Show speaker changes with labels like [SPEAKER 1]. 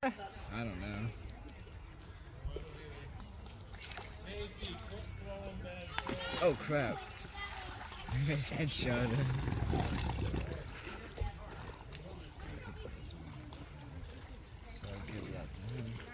[SPEAKER 1] I don't know. Oh crap. I just headshot him. So I'll give that to him.